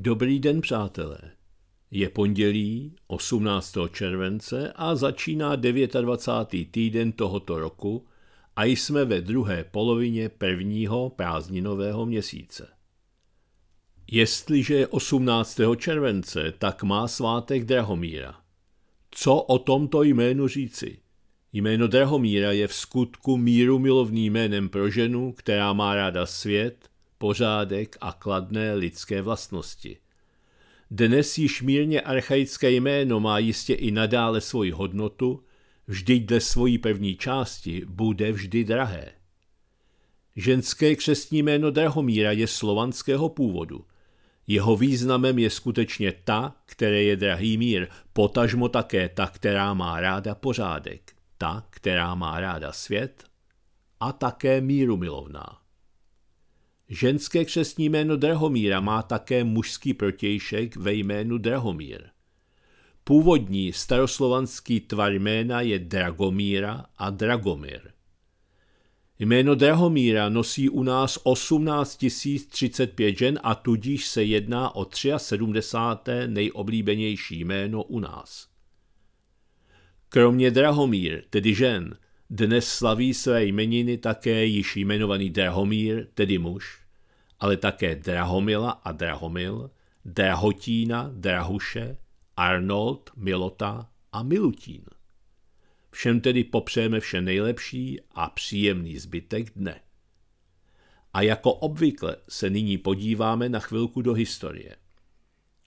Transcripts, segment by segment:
Dobrý den, přátelé. Je pondělí 18. července a začíná 29. týden tohoto roku a jsme ve druhé polovině prvního prázdninového měsíce. Jestliže je 18. července, tak má svátek Drahomíra. Co o tomto jménu říci? Jméno Drahomíra je v skutku míru milovný jménem pro ženu, která má ráda svět, pořádek a kladné lidské vlastnosti. Dnes již mírně archaické jméno má jistě i nadále svoji hodnotu, vždyť dle svojí první části bude vždy drahé. Ženské křestní jméno Drahomíra je slovanského původu. Jeho významem je skutečně ta, které je drahý mír, potažmo také ta, která má ráda pořádek, ta, která má ráda svět a také míru milovná. Ženské křesní jméno Drahomíra má také mužský protějšek ve jménu Drahomír. Původní staroslovanský tvar jména je Dragomíra a Dragomir. Jméno Drahomíra nosí u nás 18 035 žen a tudíž se jedná o 73. nejoblíbenější jméno u nás. Kromě Drahomír, tedy žen, dnes slaví své jmeniny také již jmenovaný Drahomír, tedy muž, ale také Drahomila a Drahomil, Drahotína, Drahuše, Arnold, Milota a Milutín. Všem tedy popřejeme vše nejlepší a příjemný zbytek dne. A jako obvykle se nyní podíváme na chvilku do historie.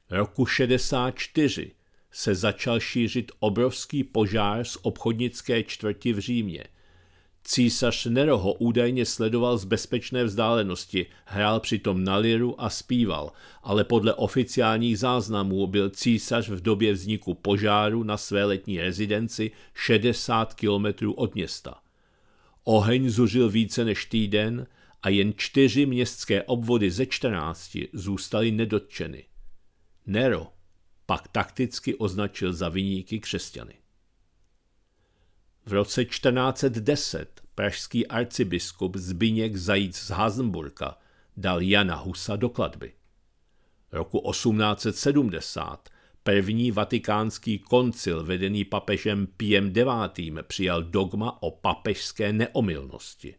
Roku 64 se začal šířit obrovský požár z obchodnické čtvrti v Římě. Císař Nero ho údajně sledoval z bezpečné vzdálenosti, hrál přitom na liru a zpíval, ale podle oficiálních záznamů byl císař v době vzniku požáru na své letní rezidenci 60 kilometrů od města. Oheň zuřil více než týden a jen čtyři městské obvody ze 14 zůstaly nedotčeny. Nero pak takticky označil za vyníky křesťany. V roce 1410 pražský arcibiskup Zbyněk Zajíc z Hasenburka dal Jana Husa do kladby. Roku 1870 první vatikánský koncil vedený papežem Piem IX. přijal dogma o papežské neomylnosti.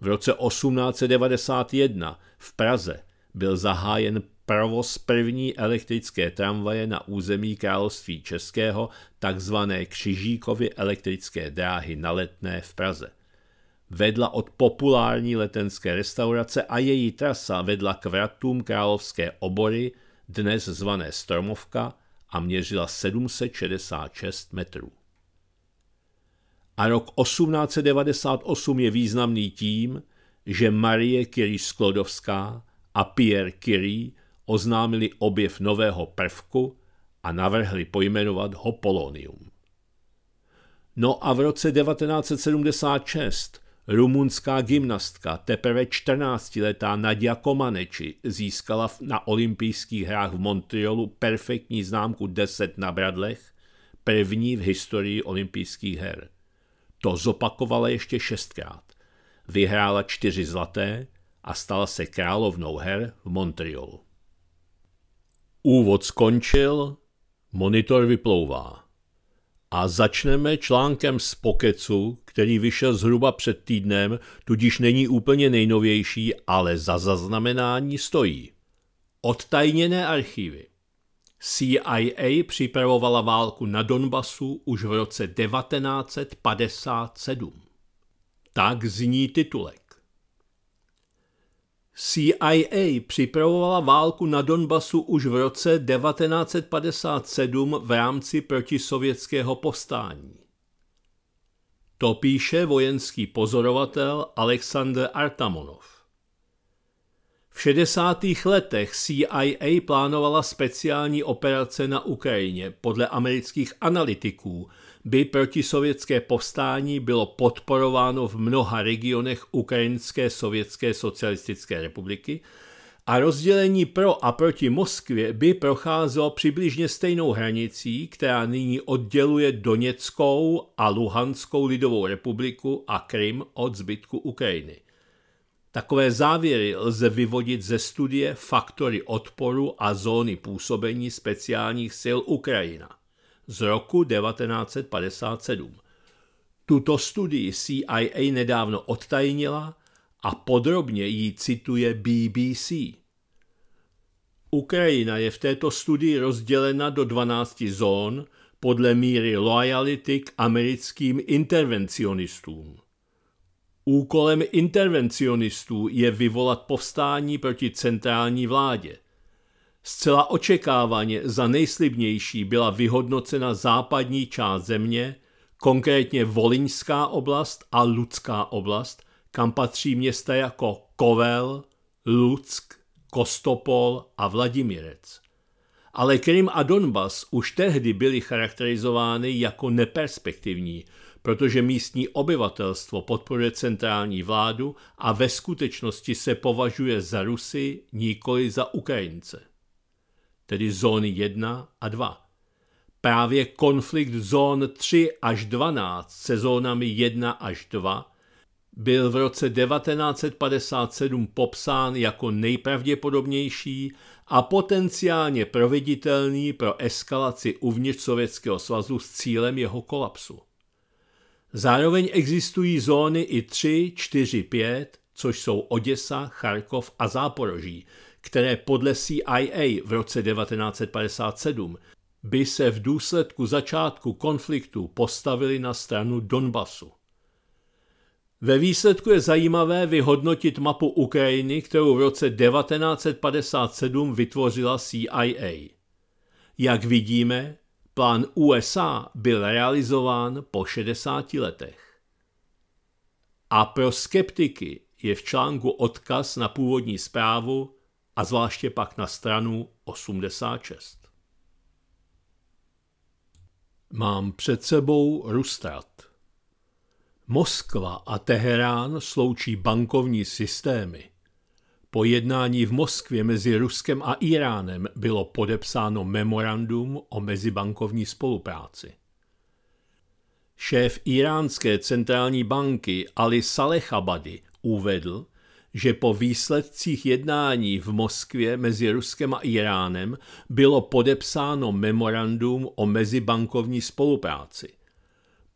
V roce 1891 v Praze byl zahájen provoz první elektrické tramvaje na území království Českého, takzvané Křižíkovy elektrické dráhy na Letné v Praze. Vedla od populární letenské restaurace a její trasa vedla k vratům královské obory, dnes zvané Stromovka, a měřila 766 metrů. A rok 1898 je významný tím, že Marie Curie Sklodovská a Pierre Curie oznámili objev nového prvku a navrhli pojmenovat ho polonium. No a v roce 1976 rumunská gymnastka, teprve 14-letá Nadia Komaneči, získala na olympijských hrách v Montrealu perfektní známku 10 na bradlech, první v historii olympijských her. To zopakovala ještě šestkrát. Vyhrála čtyři zlaté a stala se královnou her v Montrealu. Úvod skončil, monitor vyplouvá. A začneme článkem z Pokecu, který vyšel zhruba před týdnem, tudíž není úplně nejnovější, ale za zaznamenání stojí. Odtajněné archivy. CIA připravovala válku na Donbasu už v roce 1957. Tak zní titulek. CIA připravovala válku na Donbasu už v roce 1957 v rámci protisovětského povstání. To píše vojenský pozorovatel Alexander Artamonov. V 60. letech CIA plánovala speciální operace na Ukrajině podle amerických analytiků – by protisovětské povstání bylo podporováno v mnoha regionech Ukrajinské sovětské socialistické republiky a rozdělení pro a proti Moskvě by procházelo přibližně stejnou hranicí, která nyní odděluje Doněckou a Luhanskou lidovou republiku a Krym od zbytku Ukrajiny. Takové závěry lze vyvodit ze studie Faktory odporu a zóny působení speciálních sil Ukrajina z roku 1957. Tuto studii CIA nedávno odtajnila a podrobně ji cituje BBC. Ukrajina je v této studii rozdělena do 12 zón podle míry loyalty k americkým intervencionistům. Úkolem intervencionistů je vyvolat povstání proti centrální vládě. Zcela očekávaně za nejslibnější byla vyhodnocena západní část země, konkrétně Voliňská oblast a Ludská oblast, kam patří města jako Kovel, Luck, Kostopol a Vladimirec. Ale Krym a Donbas už tehdy byly charakterizovány jako neperspektivní, protože místní obyvatelstvo podporuje centrální vládu a ve skutečnosti se považuje za Rusy, nikoli za Ukrajince. Tedy zóny 1 a 2. Právě konflikt zón 3 až 12 se zónami 1 až 2 byl v roce 1957 popsán jako nejpravděpodobnější a potenciálně proveditelný pro eskalaci uvnitř Sovětského svazu s cílem jeho kolapsu. Zároveň existují zóny i 3, 4, 5, což jsou Oděsa, Charkov a Záporoží, které podle CIA v roce 1957 by se v důsledku začátku konfliktu postavili na stranu Donbasu. Ve výsledku je zajímavé vyhodnotit mapu Ukrajiny, kterou v roce 1957 vytvořila CIA. Jak vidíme, plán USA byl realizován po 60 letech. A pro skeptiky je v článku odkaz na původní zprávu a zvláště pak na stranu 86. Mám před sebou Rustrat. Moskva a Teherán sloučí bankovní systémy. Po jednání v Moskvě mezi Ruskem a Iránem bylo podepsáno memorandum o mezibankovní spolupráci. Šéf iránské centrální banky Ali Salechabadi uvedl, že po výsledcích jednání v Moskvě mezi Ruskem a Iránem bylo podepsáno memorandum o mezibankovní spolupráci –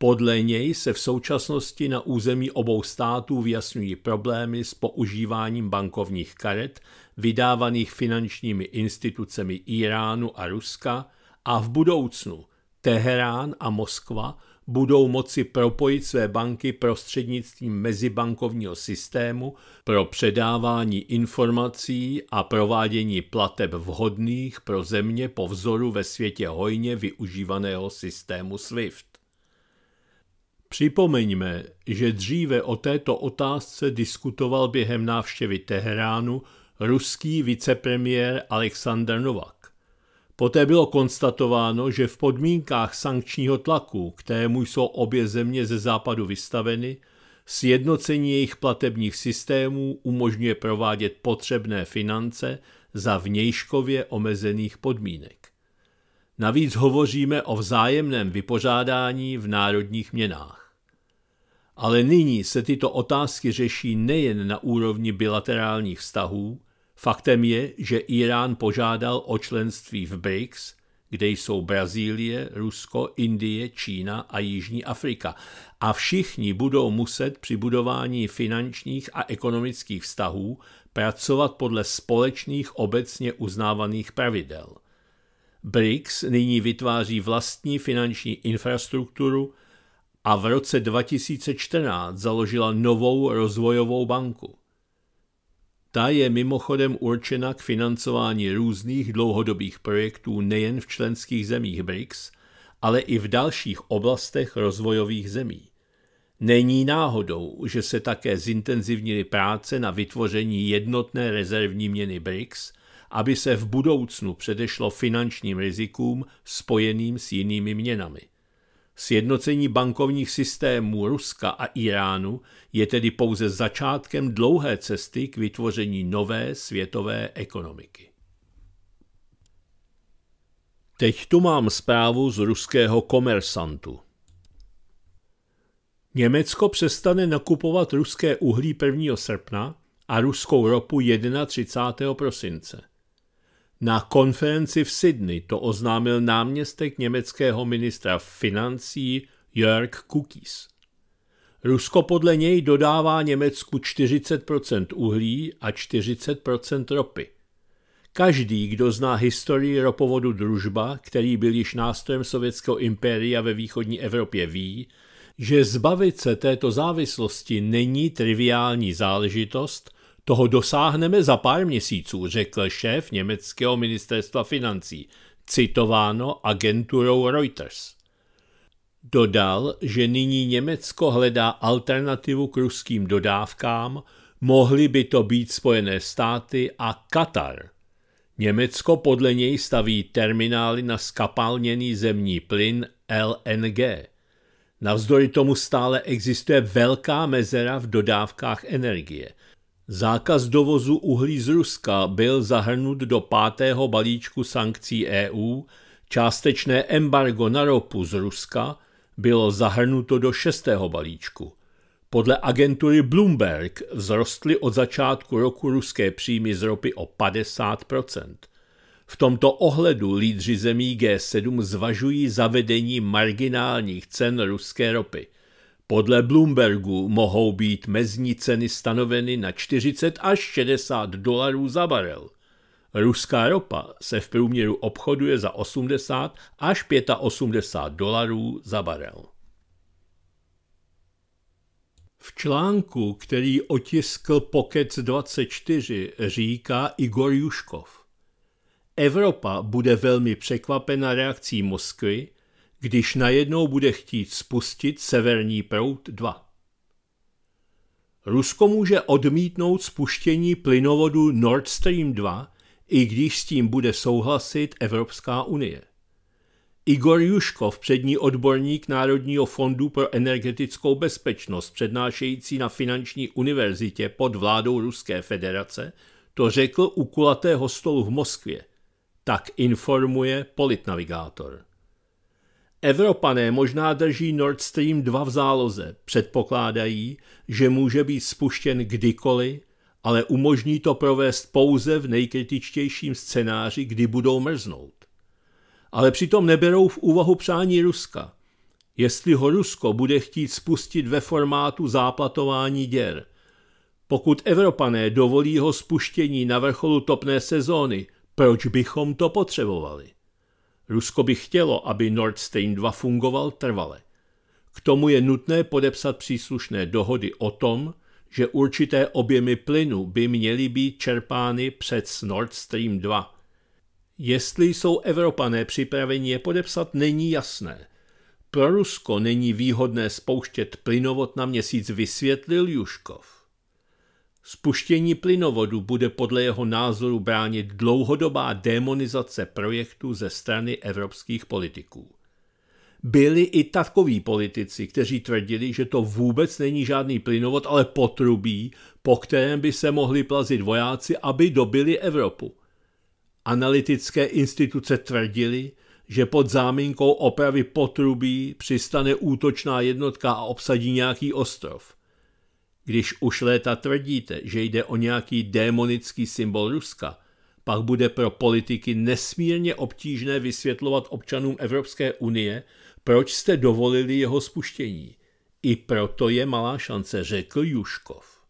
podle něj se v současnosti na území obou států vyjasňují problémy s používáním bankovních karet vydávaných finančními institucemi Iránu a Ruska a v budoucnu Teherán a Moskva budou moci propojit své banky prostřednictvím mezibankovního systému pro předávání informací a provádění plateb vhodných pro země po vzoru ve světě hojně využívaného systému SWIFT. Připomeňme, že dříve o této otázce diskutoval během návštěvy Teheránu ruský vicepremiér Aleksandr Novak. Poté bylo konstatováno, že v podmínkách sankčního tlaku, kterému jsou obě země ze západu vystaveny, sjednocení jejich platebních systémů umožňuje provádět potřebné finance za vnějškově omezených podmínek. Navíc hovoříme o vzájemném vypořádání v národních měnách. Ale nyní se tyto otázky řeší nejen na úrovni bilaterálních vztahů, faktem je, že Irán požádal o členství v BRICS, kde jsou Brazílie, Rusko, Indie, Čína a Jižní Afrika. A všichni budou muset při budování finančních a ekonomických vztahů pracovat podle společných obecně uznávaných pravidel – BRICS nyní vytváří vlastní finanční infrastrukturu a v roce 2014 založila novou rozvojovou banku. Ta je mimochodem určena k financování různých dlouhodobých projektů nejen v členských zemích BRICS, ale i v dalších oblastech rozvojových zemí. Není náhodou, že se také zintenzivnily práce na vytvoření jednotné rezervní měny BRICS aby se v budoucnu předešlo finančním rizikům spojeným s jinými měnami. Sjednocení bankovních systémů Ruska a Iránu je tedy pouze začátkem dlouhé cesty k vytvoření nové světové ekonomiky. Teď tu mám zprávu z ruského komersantu. Německo přestane nakupovat ruské uhlí 1. srpna a ruskou ropu 31. prosince. Na konferenci v Sydney to oznámil náměstek německého ministra financí Jörg Kukis. Rusko podle něj dodává Německu 40% uhlí a 40% ropy. Každý, kdo zná historii ropovodu Družba, který byl již nástrojem sovětského impéria ve východní Evropě, ví, že zbavit se této závislosti není triviální záležitost, toho dosáhneme za pár měsíců, řekl šéf německého ministerstva financí, citováno agenturou Reuters. Dodal, že nyní Německo hledá alternativu k ruským dodávkám, mohly by to být Spojené státy a Katar. Německo podle něj staví terminály na skapalněný zemní plyn LNG. Navzdory tomu stále existuje velká mezera v dodávkách energie. Zákaz dovozu uhlí z Ruska byl zahrnut do pátého balíčku sankcí EU, částečné embargo na ropu z Ruska bylo zahrnuto do šestého balíčku. Podle agentury Bloomberg vzrostly od začátku roku ruské příjmy z ropy o 50% V tomto ohledu lídři zemí G7 zvažují zavedení marginálních cen ruské ropy. Podle Bloombergu mohou být mezní ceny stanoveny na 40 až 60 dolarů za barel. Ruská ropa se v průměru obchoduje za 80 až 85 dolarů za barel. V článku, který otiskl Pokec 24, říká Igor Juškov. Evropa bude velmi překvapena reakcí Moskvy, když najednou bude chtít spustit severní proud 2. Rusko může odmítnout spuštění plynovodu Nord Stream 2, i když s tím bude souhlasit Evropská unie. Igor Juškov, přední odborník Národního fondu pro energetickou bezpečnost, přednášející na finanční univerzitě pod vládou Ruské federace, to řekl u kulatého stolu v Moskvě. Tak informuje politnavigátor. Evropané možná drží Nord Stream 2 v záloze, předpokládají, že může být spuštěn kdykoliv, ale umožní to provést pouze v nejkritičtějším scénáři, kdy budou mrznout ale přitom neberou v úvahu přání Ruska. Jestli ho Rusko bude chtít spustit ve formátu záplatování děr, pokud Evropané dovolí jeho spuštění na vrcholu topné sezóny, proč bychom to potřebovali? Rusko by chtělo, aby Nord Stream 2 fungoval trvale. K tomu je nutné podepsat příslušné dohody o tom, že určité objemy plynu by měly být čerpány před Nord Stream 2 Jestli jsou Evropané připraveni je podepsat, není jasné. Pro Rusko není výhodné spouštět plynovod na měsíc, vysvětlil Juškov. Spuštění plynovodu bude podle jeho názoru bránit dlouhodobá demonizace projektu ze strany evropských politiků. Byli i takoví politici, kteří tvrdili, že to vůbec není žádný plynovod, ale potrubí, po kterém by se mohli plazit vojáci, aby dobili Evropu. Analytické instituce tvrdili, že pod záminkou opravy potrubí přistane útočná jednotka a obsadí nějaký ostrov. Když už léta tvrdíte, že jde o nějaký démonický symbol Ruska, pak bude pro politiky nesmírně obtížné vysvětlovat občanům Evropské unie, proč jste dovolili jeho spuštění. I proto je malá šance, řekl Juškov.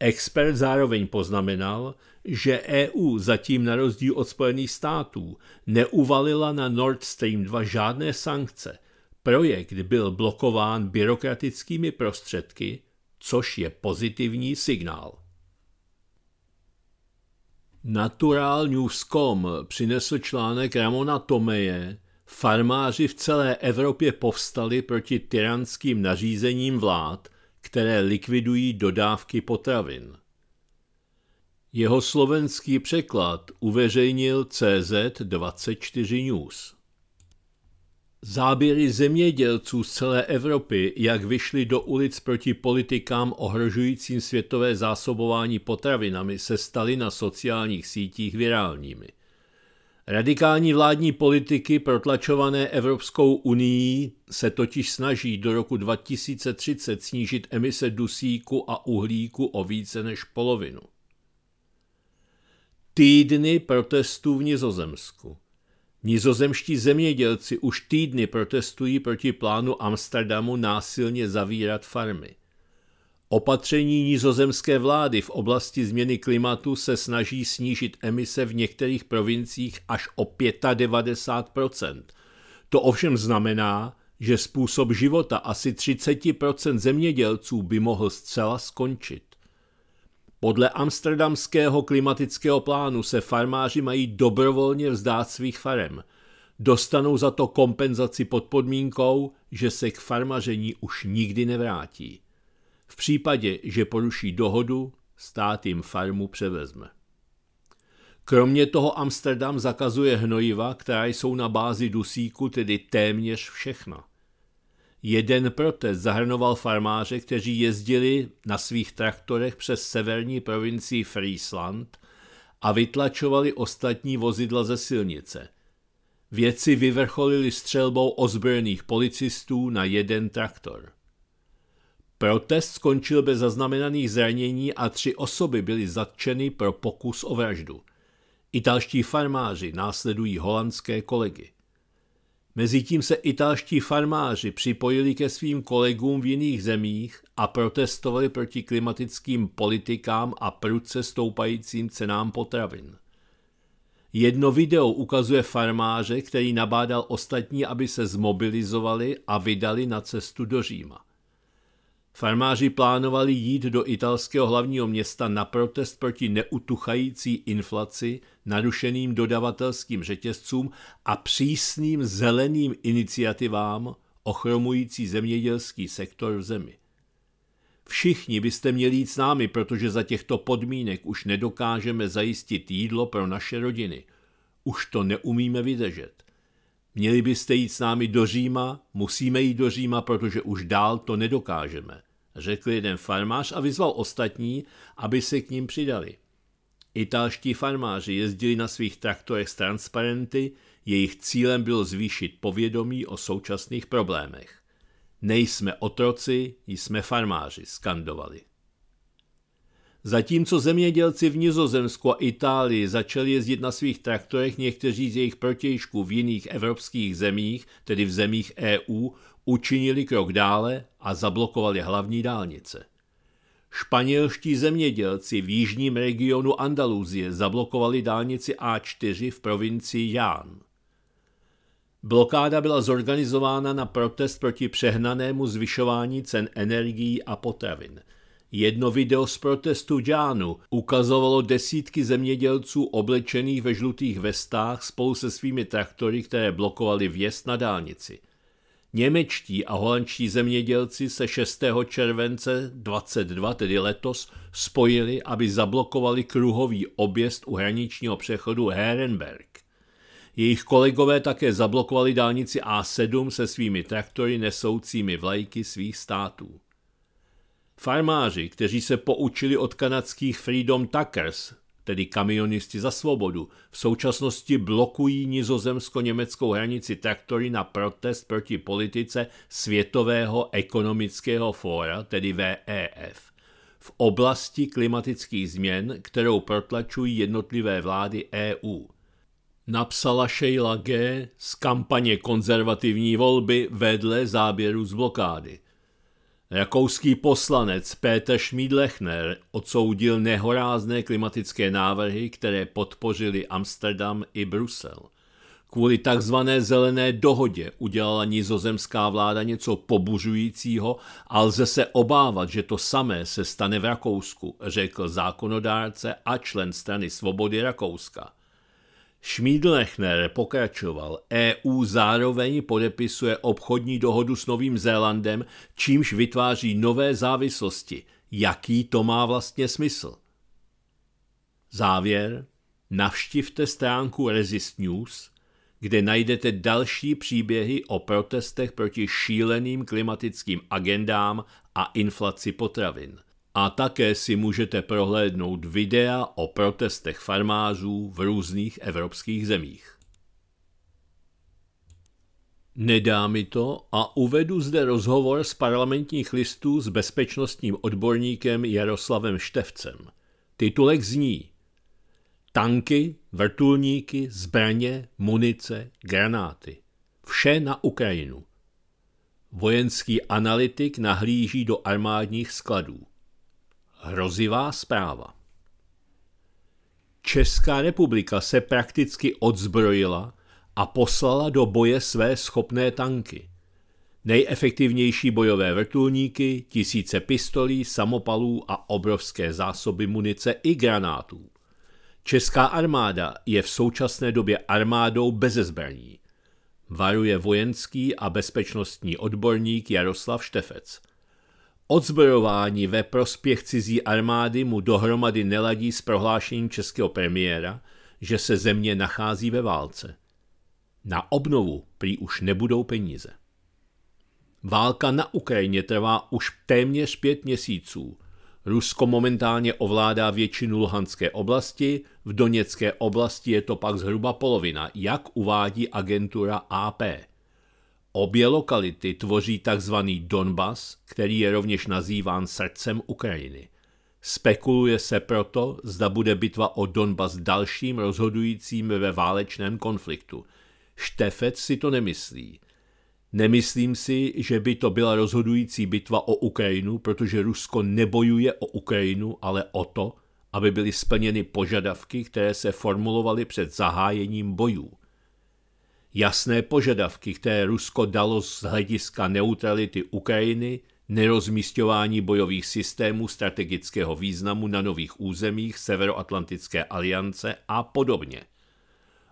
Expert zároveň poznamenal, že EU zatím na rozdíl od Spojených států neuvalila na Nord Stream 2 žádné sankce. Projekt byl blokován byrokratickými prostředky, což je pozitivní signál. Natural News.com přinesl článek Ramona Tomeje Farmáři v celé Evropě povstali proti tyranským nařízením vlád – které likvidují dodávky potravin. Jeho slovenský překlad uveřejnil CZ24 News. Záběry zemědělců z celé Evropy, jak vyšli do ulic proti politikám ohrožujícím světové zásobování potravinami, se staly na sociálních sítích virálními. Radikální vládní politiky protlačované Evropskou unii se totiž snaží do roku 2030 snížit emise dusíku a uhlíku o více než polovinu. Týdny protestů v Nizozemsku. Nizozemští zemědělci už týdny protestují proti plánu Amsterdamu násilně zavírat farmy. Opatření nizozemské vlády v oblasti změny klimatu se snaží snížit emise v některých provinciích až o 95% To ovšem znamená, že způsob života asi 30% zemědělců by mohl zcela skončit. Podle amsterdamského klimatického plánu se farmáři mají dobrovolně vzdát svých farem. Dostanou za to kompenzaci pod podmínkou, že se k farmaření už nikdy nevrátí. V případě, že poruší dohodu, stát jim farmu převezme. Kromě toho Amsterdam zakazuje hnojiva, která jsou na bázi dusíku, tedy téměř všechna. Jeden protest zahrnoval farmáře, kteří jezdili na svých traktorech přes severní provincii Friesland a vytlačovali ostatní vozidla ze silnice. Věci vyvrcholili střelbou ozbrojených policistů na jeden traktor. Protest skončil bez zaznamenaných zranění a tři osoby byly zatčeny pro pokus o vraždu. Italští farmáři následují holandské kolegy. Mezitím se italští farmáři připojili ke svým kolegům v jiných zemích a protestovali proti klimatickým politikám a prudce stoupajícím cenám potravin. Jedno video ukazuje farmáře, který nabádal ostatní, aby se zmobilizovali a vydali na cestu do Říma. Farmáři plánovali jít do italského hlavního města na protest proti neutuchající inflaci, narušeným dodavatelským řetězcům a přísným zeleným iniciativám ochromující zemědělský sektor v zemi. Všichni byste měli jít s námi, protože za těchto podmínek už nedokážeme zajistit jídlo pro naše rodiny. Už to neumíme vydržet. Měli byste jít s námi do Říma, musíme jít do Říma, protože už dál to nedokážeme, řekl jeden farmář a vyzval ostatní, aby se k ním přidali. Italští farmáři jezdili na svých traktorech s transparenty, jejich cílem bylo zvýšit povědomí o současných problémech. Nejsme otroci, jsme farmáři, skandovali. Zatímco zemědělci v Nizozemsku a Itálii začali jezdit na svých traktorech, někteří z jejich protějšků v jiných evropských zemích, tedy v zemích EU, učinili krok dále a zablokovali hlavní dálnice. Španělští zemědělci v jižním regionu Andaluzie zablokovali dálnici A4 v provincii Ján. Blokáda byla zorganizována na protest proti přehnanému zvyšování cen energií a potravin – Jedno video z protestu Džánu ukazovalo desítky zemědělců oblečených ve žlutých vestách spolu se svými traktory, které blokovali vjezd na dálnici. Němečtí a holandští zemědělci se 6. července 22, tedy letos, spojili, aby zablokovali kruhový objezd u hraničního přechodu Herenberg. Jejich kolegové také zablokovali dálnici A7 se svými traktory nesoucími vlajky svých států. Farmáři, kteří se poučili od kanadských Freedom Tuckers, tedy kamionisti za svobodu, v současnosti blokují nizozemsko-německou hranici traktory na protest proti politice Světového ekonomického fóra, tedy VEF, v oblasti klimatických změn, kterou protlačují jednotlivé vlády EU. Napsala Sheila G. z kampaně konzervativní volby vedle záběru z blokády – Rakouský poslanec Péter Schmidlechner odsoudil nehorázné klimatické návrhy, které podpořili Amsterdam i Brusel. Kvůli takzvané zelené dohodě udělala nizozemská vláda něco pobuřujícího a lze se obávat, že to samé se stane v Rakousku, řekl zákonodárce a člen strany Svobody Rakouska. Schmiedlechner pokračoval. EU zároveň podepisuje obchodní dohodu s Novým Zélandem, čímž vytváří nové závislosti. Jaký to má vlastně smysl? Závěr. Navštivte stránku Resist News, kde najdete další příběhy o protestech proti šíleným klimatickým agendám a inflaci potravin – a také si můžete prohlédnout videa o protestech farmářů v různých evropských zemích. Nedá mi to a uvedu zde rozhovor z parlamentních listů s bezpečnostním odborníkem Jaroslavem Števcem. Titulek zní Tanky, vrtulníky, zbraně, munice, granáty. Vše na Ukrajinu. Vojenský analytik nahlíží do armádních skladů. Hrozivá zpráva. Česká republika se prakticky odzbrojila a poslala do boje své schopné tanky. Nejefektivnější bojové vrtulníky, tisíce pistolí, samopalů a obrovské zásoby munice i granátů. Česká armáda je v současné době armádou bez zbraní. Varuje vojenský a bezpečnostní odborník Jaroslav Štefec. Odzbrojování ve prospěch cizí armády mu dohromady neladí s prohlášením českého premiéra, že se země nachází ve válce. Na obnovu prý už nebudou peníze. Válka na Ukrajině trvá už téměř pět měsíců. Rusko momentálně ovládá většinu Luhanské oblasti, v Doněcké oblasti je to pak zhruba polovina, jak uvádí agentura AP. Obě lokality tvoří tzv. Donbas, který je rovněž nazýván srdcem Ukrajiny. Spekuluje se proto, zda bude bitva o Donbas dalším rozhodujícím ve válečném konfliktu – Štefec si to nemyslí. Nemyslím si, že by to byla rozhodující bitva o Ukrajinu, protože Rusko nebojuje o Ukrajinu, ale o to, aby byly splněny požadavky, které se formulovaly před zahájením bojů. Jasné požadavky, které Rusko dalo z hlediska neutrality Ukrajiny, nerozmístování bojových systémů strategického významu na nových územích Severoatlantické aliance a podobně –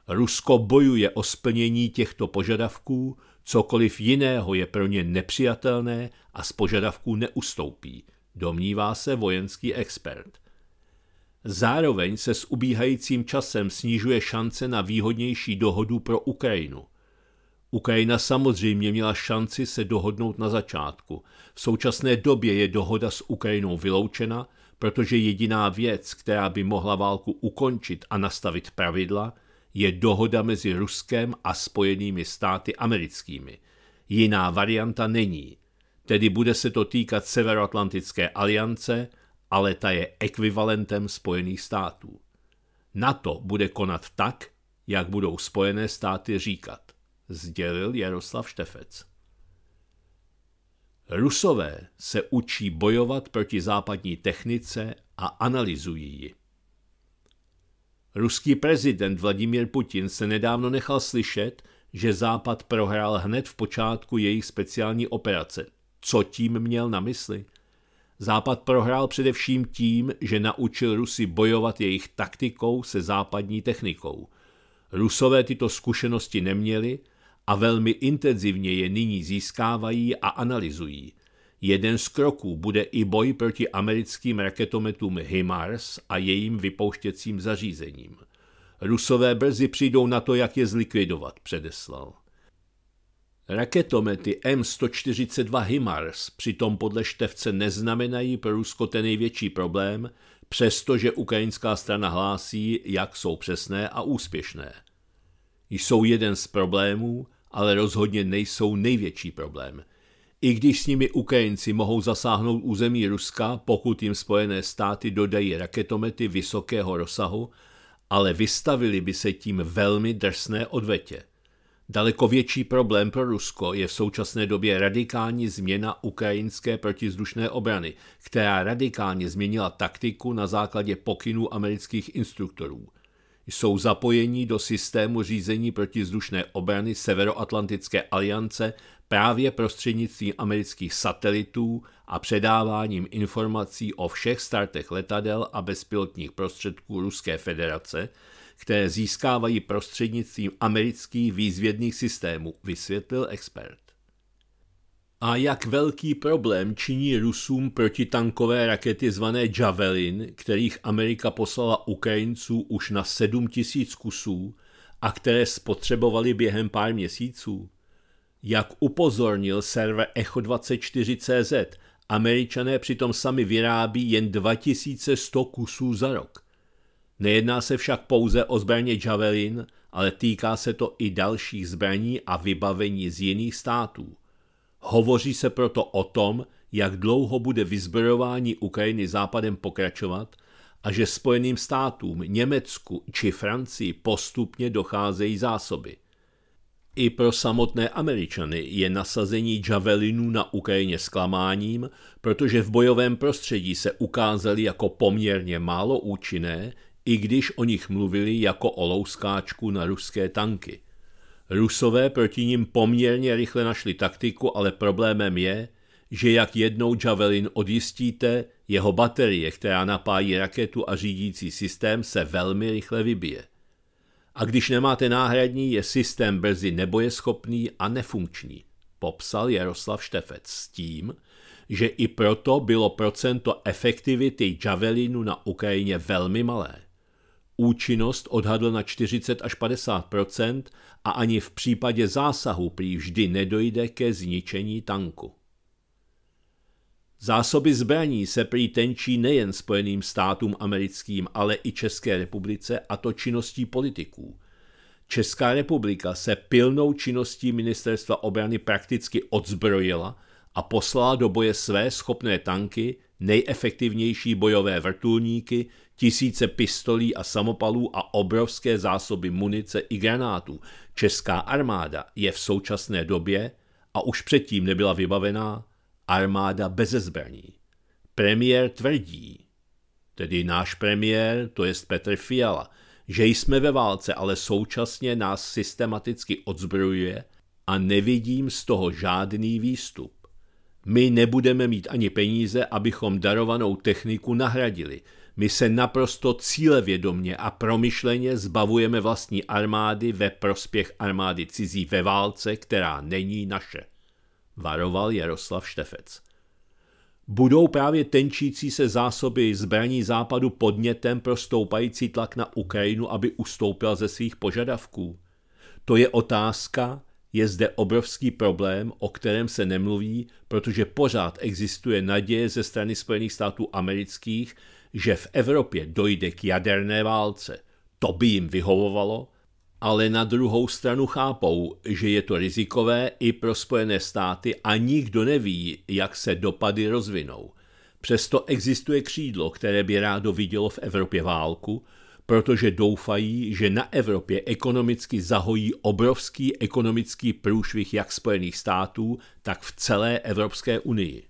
Rusko bojuje o splnění těchto požadavků, cokoliv jiného je pro ně nepřijatelné a z požadavků neustoupí, domnívá se vojenský expert. Zároveň se s ubíhajícím časem snižuje šance na výhodnější dohodu pro Ukrajinu. Ukrajina samozřejmě měla šanci se dohodnout na začátku. V současné době je dohoda s Ukrajinou vyloučena, protože jediná věc, která by mohla válku ukončit a nastavit pravidla – je dohoda mezi Ruskem a Spojenými státy americkými. Jiná varianta není, tedy bude se to týkat Severoatlantické aliance, ale ta je ekvivalentem Spojených států. NATO bude konat tak, jak budou Spojené státy říkat, sdělil Jaroslav Štefec. Rusové se učí bojovat proti západní technice a analyzují ji. Ruský prezident Vladimír Putin se nedávno nechal slyšet, že Západ prohrál hned v počátku jejich speciální operace. Co tím měl na mysli? Západ prohrál především tím, že naučil Rusy bojovat jejich taktikou se západní technikou. Rusové tyto zkušenosti neměli a velmi intenzivně je nyní získávají a analyzují. Jeden z kroků bude i boj proti americkým raketometům HIMARS a jejím vypouštěcím zařízením. Rusové brzy přijdou na to, jak je zlikvidovat, předeslal. Raketomety M142 HIMARS přitom podle Števce neznamenají pro Rusko ten největší problém, přestože ukrajinská strana hlásí, jak jsou přesné a úspěšné. Jsou jeden z problémů, ale rozhodně nejsou největší problém – i když s nimi Ukrajinci mohou zasáhnout území Ruska, pokud jim Spojené státy dodají raketomety vysokého rozsahu, ale vystavili by se tím velmi drsné odvetě. Daleko větší problém pro Rusko je v současné době radikální změna ukrajinské protizdušné obrany, která radikálně změnila taktiku na základě pokynů amerických instruktorů – jsou zapojení do systému řízení protizdušné obrany Severoatlantické aliance právě prostřednictvím amerických satelitů a předáváním informací o všech startech letadel a bezpilotních prostředků Ruské federace, které získávají prostřednictvím amerických výzvědných systémů, vysvětlil expert. A jak velký problém činí Rusům protitankové rakety zvané Javelin, kterých Amerika poslala Ukrajinců už na 7 tisíc kusů a které spotřebovali během pár měsíců? Jak upozornil server Echo24CZ, američané přitom sami vyrábí jen 2100 kusů za rok. Nejedná se však pouze o zbraně Javelin, ale týká se to i dalších zbraní a vybavení z jiných států. Hovoří se proto o tom, jak dlouho bude vyzbrojování Ukrajiny západem pokračovat a že Spojeným státům, Německu či Francii postupně docházejí zásoby. I pro samotné Američany je nasazení javelinů na Ukrajině zklamáním, protože v bojovém prostředí se ukázali jako poměrně málo účinné, i když o nich mluvili jako o louskáčku na ruské tanky. Rusové proti ním poměrně rychle našli taktiku, ale problémem je, že jak jednou Javelin odjistíte, jeho baterie, která napájí raketu a řídící systém, se velmi rychle vybije. A když nemáte náhradní, je systém brzy nebojeschopný a nefunkční, popsal Jaroslav Štefec s tím, že i proto bylo procento efektivity Javelinu na Ukrajině velmi malé. Účinnost odhadl na 40 až 50% a ani v případě zásahu prý vždy nedojde ke zničení tanku. Zásoby zbraní se prý tenčí nejen Spojeným státům americkým, ale i České republice a to činností politiků. Česká republika se pilnou činností ministerstva obrany prakticky odzbrojila a poslala do boje své schopné tanky, nejefektivnější bojové vrtulníky, tisíce pistolí a samopalů a obrovské zásoby munice i granátů. Česká armáda je v současné době, a už předtím nebyla vybavená, armáda bez zbraní. Premiér tvrdí, tedy náš premiér, to jest Petr Fiala, že jsme ve válce, ale současně nás systematicky odzbrojuje a nevidím z toho žádný výstup. My nebudeme mít ani peníze, abychom darovanou techniku nahradili. My se naprosto cílevědomně a promyšleně zbavujeme vlastní armády ve prospěch armády cizí ve válce, která není naše varoval Jaroslav Štefec. Budou právě tenčící se zásoby zbraní západu podnětem pro stoupající tlak na Ukrajinu, aby ustoupila ze svých požadavků? To je otázka, je zde obrovský problém, o kterém se nemluví, protože pořád existuje naděje ze strany Spojených států amerických, že v Evropě dojde k jaderné válce. To by jim vyhovovalo ale na druhou stranu chápou, že je to rizikové i pro Spojené státy a nikdo neví, jak se dopady rozvinou. Přesto existuje křídlo, které by rádo vidělo v Evropě válku, protože doufají, že na Evropě ekonomicky zahojí obrovský ekonomický průšvih jak Spojených států, tak v celé Evropské unii.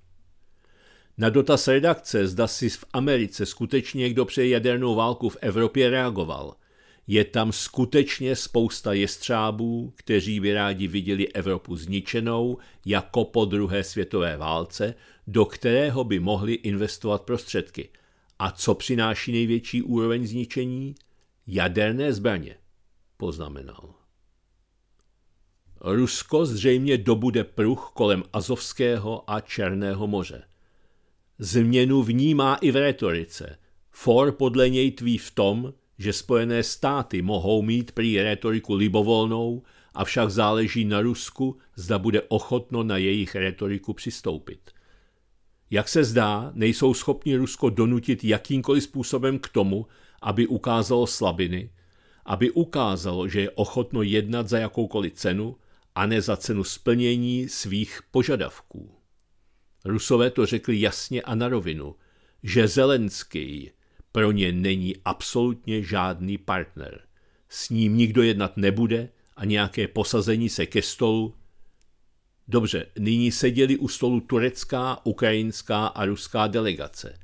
Na dotaz redakce, zda si v Americe skutečně někdo přeje jadernou válku v Evropě reagoval – je tam skutečně spousta jestřábů, kteří by rádi viděli Evropu zničenou jako po druhé světové válce, do kterého by mohli investovat prostředky. A co přináší největší úroveň zničení? Jaderné zbraně, poznamenal. Rusko zřejmě dobude pruh kolem Azovského a Černého moře. Změnu vnímá i v retorice. For podle něj tví v tom, že Spojené státy mohou mít prý retoriku libovolnou, avšak záleží na Rusku, zda bude ochotno na jejich retoriku přistoupit. Jak se zdá, nejsou schopni Rusko donutit jakýmkoliv způsobem k tomu, aby ukázalo slabiny, aby ukázalo, že je ochotno jednat za jakoukoliv cenu a ne za cenu splnění svých požadavků. Rusové to řekli jasně a na rovinu, že Zelenský pro ně není absolutně žádný partner. S ním nikdo jednat nebude a nějaké posazení se ke stolu. Dobře, nyní seděli u stolu turecká, ukrajinská a ruská delegace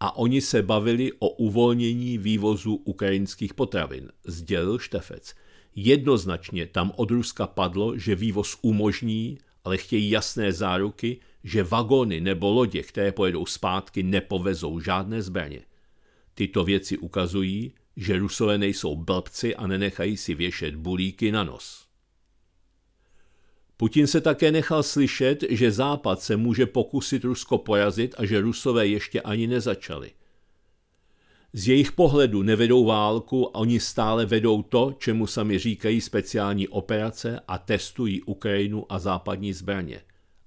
a oni se bavili o uvolnění vývozu ukrajinských potravin, sdělil Štefec. Jednoznačně tam od Ruska padlo, že vývoz umožní, ale chtějí jasné záruky, že vagony nebo lodě, které pojedou zpátky, nepovezou žádné zbraně. Tyto věci ukazují, že Rusové nejsou blbci a nenechají si věšet bulíky na nos. Putin se také nechal slyšet, že Západ se může pokusit Rusko porazit a že Rusové ještě ani nezačali. Z jejich pohledu nevedou válku a oni stále vedou to, čemu sami říkají speciální operace a testují Ukrajinu a západní zbraně.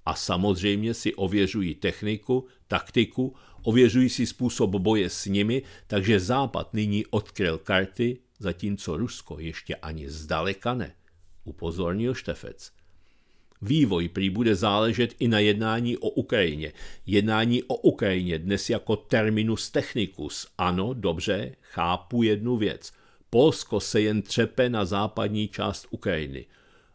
A samozřejmě si ověřují techniku, taktiku, ověřují si způsob boje s nimi, takže Západ nyní odkryl karty, zatímco Rusko ještě ani zdaleka ne, upozornil Štefec. Vývoj prý bude záležet i na jednání o Ukrajině. Jednání o Ukrajině dnes jako terminus technicus. Ano, dobře, chápu jednu věc. Polsko se jen třepe na západní část Ukrajiny.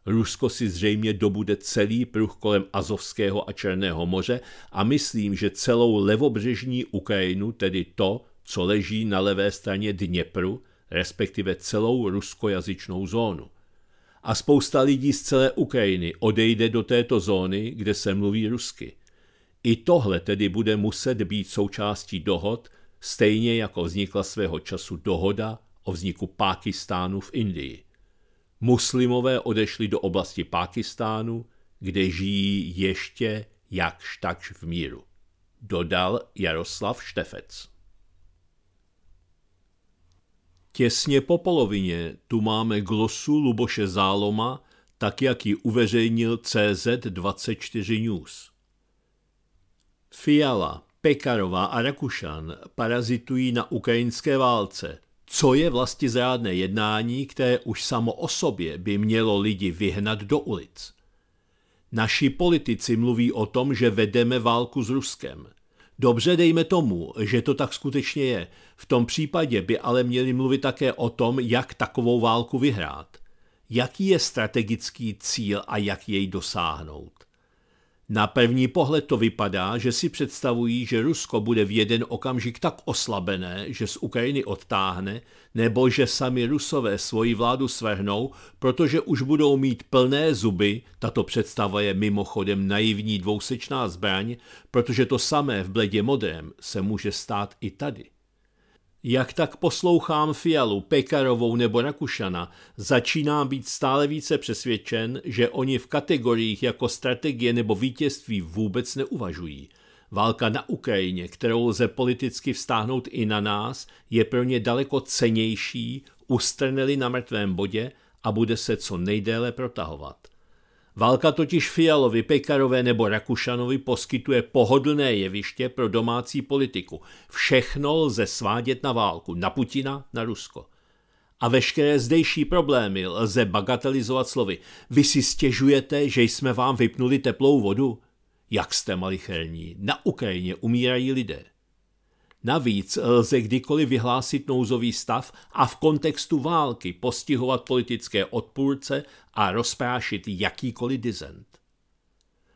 Rusko si zřejmě dobude celý pruh kolem Azovského a Černého moře a myslím, že celou levobřežní Ukrajinu, tedy to, co leží na levé straně Dněpru, respektive celou ruskojazyčnou zónu a spousta lidí z celé Ukrajiny odejde do této zóny, kde se mluví rusky. I tohle tedy bude muset být součástí dohod, stejně jako vznikla svého času dohoda o vzniku Pákistánu v Indii. Muslimové odešli do oblasti Pákistánu, kde žijí ještě jakž takž v míru. Dodal Jaroslav Štefec. Těsně po polovině tu máme glosu Luboše Záloma, tak jak ji uveřejnil CZ24 News. Fiala, Pekarová a Rakušan parazitují na ukrajinské válce, co je vlastně zrádné jednání, které už samo o sobě by mělo lidi vyhnat do ulic. Naši politici mluví o tom, že vedeme válku s Ruskem – Dobře, dejme tomu, že to tak skutečně je. V tom případě by ale měli mluvit také o tom, jak takovou válku vyhrát. Jaký je strategický cíl a jak jej dosáhnout. Na první pohled to vypadá, že si představují, že Rusko bude v jeden okamžik tak oslabené, že z Ukrajiny odtáhne, nebo že sami Rusové svoji vládu svrhnou, protože už budou mít plné zuby, tato představa je mimochodem naivní dvousečná zbraň, protože to samé v bledě modrém se může stát i tady. Jak tak poslouchám Fialu, Pekarovou nebo Rakušana, začínám být stále více přesvědčen, že oni v kategoriích jako strategie nebo vítězství vůbec neuvažují. Válka na Ukrajině, kterou lze politicky vztáhnout i na nás, je pro ně daleko cenější, ustrneli na mrtvém bodě a bude se co nejdéle protahovat. Válka totiž Fialovi, Pekarové nebo Rakušanovi poskytuje pohodlné jeviště pro domácí politiku. Všechno lze svádět na válku, na Putina, na Rusko. A veškeré zdejší problémy lze bagatelizovat slovy. Vy si stěžujete, že jsme vám vypnuli teplou vodu? Jak jste malicherní, na Ukrajině umírají lidé. Navíc lze kdykoliv vyhlásit nouzový stav a v kontextu války postihovat politické odpůrce a rozprášit jakýkoliv dizent.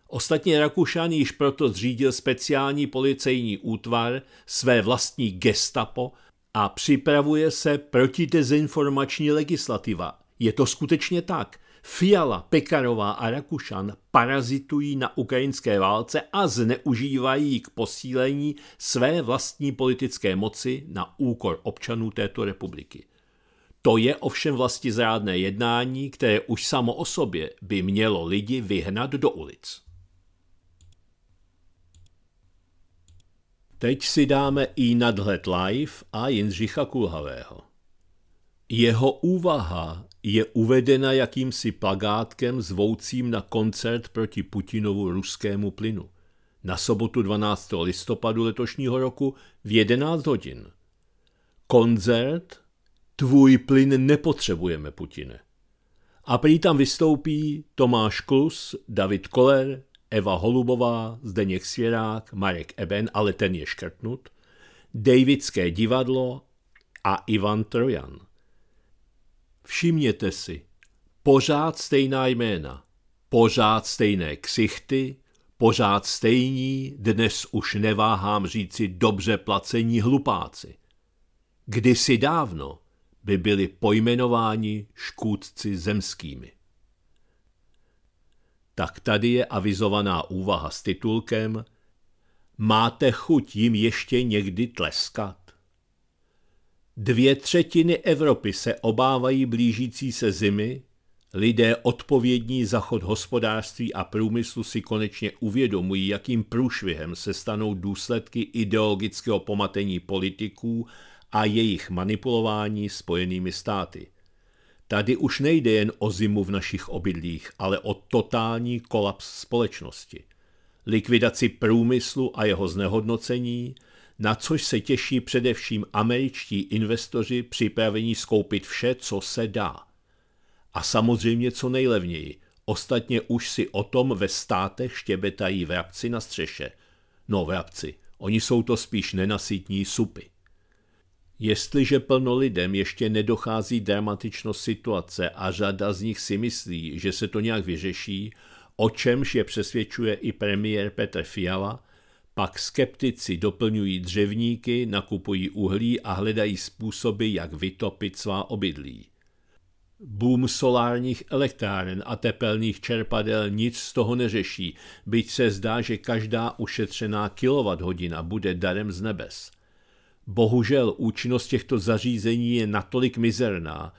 Ostatně Rakušan již proto zřídil speciální policejní útvar, své vlastní gestapo a připravuje se protidezinformační legislativa. Je to skutečně tak. Fiala, Pekarová a Rakušan parazitují na ukrajinské válce a zneužívají k posílení své vlastní politické moci na úkor občanů této republiky. To je ovšem vlasti zrádné jednání, které už samo o sobě by mělo lidi vyhnat do ulic. Teď si dáme i nadhled live a Jindřicha Kulhavého. Jeho úvaha je uvedena jakýmsi plagátkem zvoucím na koncert proti Putinovu ruskému plynu. Na sobotu 12. listopadu letošního roku v 11 hodin. Koncert Tvůj plyn nepotřebujeme, Putine. A prý tam vystoupí Tomáš Klus, David Koller, Eva Holubová, Zdeněk Svěrák, Marek Eben, ale ten je škrtnut, Davidské divadlo a Ivan Trojan. Všimněte si, pořád stejná jména, pořád stejné ksichty, pořád stejní, dnes už neváhám říci dobře placení hlupáci. Kdysi dávno by byli pojmenováni škůdci zemskými. Tak tady je avizovaná úvaha s titulkem Máte chuť jim ještě někdy tleskat? Dvě třetiny Evropy se obávají blížící se zimy, lidé odpovědní za chod hospodářství a průmyslu si konečně uvědomují, jakým průšvihem se stanou důsledky ideologického pomatení politiků a jejich manipulování spojenými státy. Tady už nejde jen o zimu v našich obydlích, ale o totální kolaps společnosti. Likvidaci průmyslu a jeho znehodnocení, na což se těší především američtí investoři připravení skoupit vše, co se dá. A samozřejmě co nejlevněji. Ostatně už si o tom ve státech štěbetají vrabci na střeše. No vrabci, oni jsou to spíš nenasytní supy. Jestliže plno lidem ještě nedochází dramatičnost situace a řada z nich si myslí, že se to nějak vyřeší, o čemž je přesvědčuje i premiér Petr Fiala, pak skeptici doplňují dřevníky, nakupují uhlí a hledají způsoby, jak vytopit svá obydlí. Boom solárních elektráren a tepelných čerpadel nic z toho neřeší, byť se zdá, že každá ušetřená kilowatthodina bude darem z nebes. Bohužel účinnost těchto zařízení je natolik mizerná,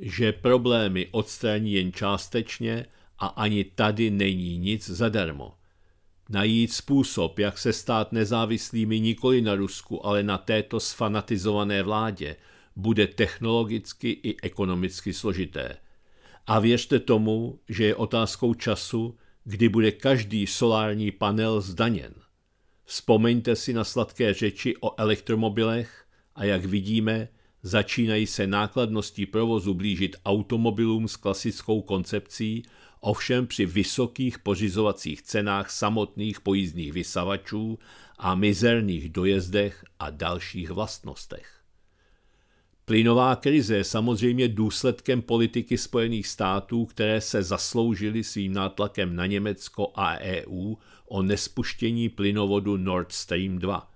že problémy odstraní jen částečně a ani tady není nic zadarmo. Najít způsob, jak se stát nezávislými nikoli na Rusku, ale na této sfanatizované vládě, bude technologicky i ekonomicky složité. A věřte tomu, že je otázkou času, kdy bude každý solární panel zdaněn. Vzpomeňte si na sladké řeči o elektromobilech a jak vidíme, začínají se nákladností provozu blížit automobilům s klasickou koncepcí, ovšem při vysokých pořizovacích cenách samotných pojízdných vysavačů a mizerných dojezdech a dalších vlastnostech. Plynová krize je samozřejmě důsledkem politiky Spojených států, které se zasloužily svým nátlakem na Německo a EU o nespuštění plynovodu Nord Stream 2.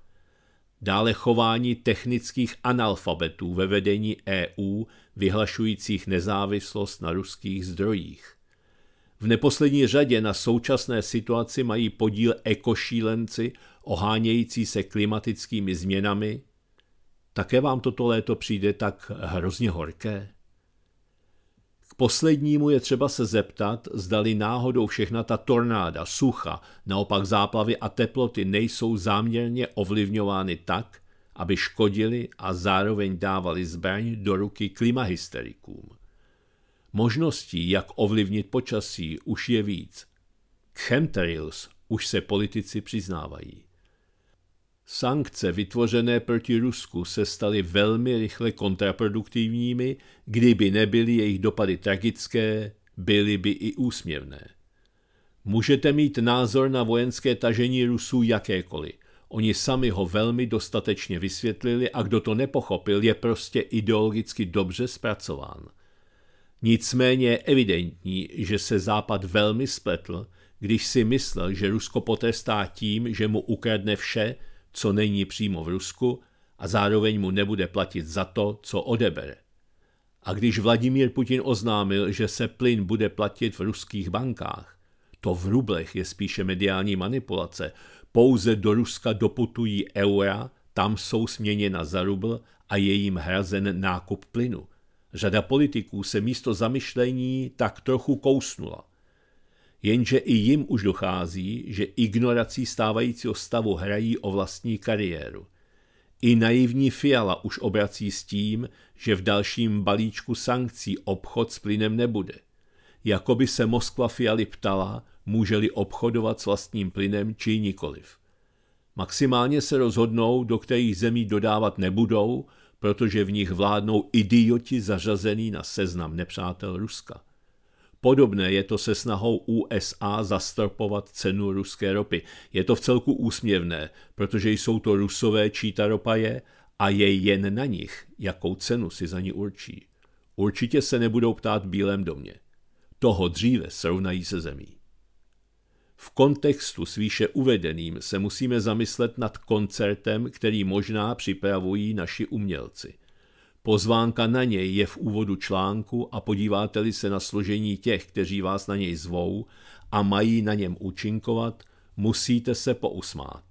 Dále chování technických analfabetů ve vedení EU, vyhlašujících nezávislost na ruských zdrojích. V neposlední řadě na současné situaci mají podíl ekošílenci ohánějící se klimatickými změnami, také vám toto léto přijde tak hrozně horké? K poslednímu je třeba se zeptat, zdali náhodou všechna ta tornáda, sucha, naopak záplavy a teploty nejsou záměrně ovlivňovány tak, aby škodili a zároveň dávali zbraň do ruky klimahysterikům. Možností, jak ovlivnit počasí, už je víc. Chemtrails už se politici přiznávají. Sankce vytvořené proti Rusku se staly velmi rychle kontraproduktivními, kdyby nebyly jejich dopady tragické, byly by i úsměvné. Můžete mít názor na vojenské tažení Rusů jakékoliv. Oni sami ho velmi dostatečně vysvětlili a kdo to nepochopil, je prostě ideologicky dobře zpracován. Nicméně je evidentní, že se Západ velmi spletl, když si myslel, že Rusko potrestá tím, že mu ukradne vše, co není přímo v Rusku a zároveň mu nebude platit za to, co odebere. A když Vladimír Putin oznámil, že se plyn bude platit v ruských bankách, to v rublech je spíše mediální manipulace, pouze do Ruska doputují eura, tam jsou směněna za rubl a je jim hrazen nákup plynu. Řada politiků se místo zamyšlení tak trochu kousnula – jenže i jim už dochází, že ignorací stávajícího stavu hrají o vlastní kariéru. I naivní Fiala už obrací s tím, že v dalším balíčku sankcí obchod s plynem nebude. Jakoby se Moskva Fialy ptala, může-li obchodovat s vlastním plynem či nikoliv. Maximálně se rozhodnou, do kterých zemí dodávat nebudou, protože v nich vládnou idioti zařazený na seznam nepřátel Ruska. Podobné je to se snahou USA zastropovat cenu ruské ropy. Je to v celku úsměvné, protože jsou to rusové, čí ta ropa je a je jen na nich, jakou cenu si za ní určí. Určitě se nebudou ptát Bílém domě. Toho dříve srovnají se zemí. V kontextu s výše uvedeným se musíme zamyslet nad koncertem, který možná připravují naši umělci – Pozvánka na něj je v úvodu článku a podíváte-li se na složení těch, kteří vás na něj zvou a mají na něm účinkovat, musíte se pousmát.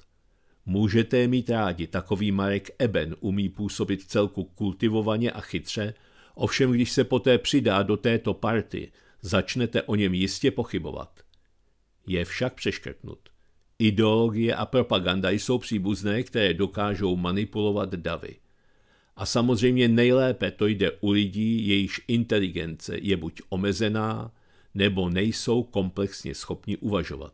Můžete mít rádi, takový Marek Eben umí působit celku kultivovaně a chytře, ovšem když se poté přidá do této party, začnete o něm jistě pochybovat. Je však přeškrtnut. Ideologie a propaganda jsou příbuzné, které dokážou manipulovat davy. A samozřejmě nejlépe to jde u lidí, jejichž inteligence je buď omezená, nebo nejsou komplexně schopni uvažovat.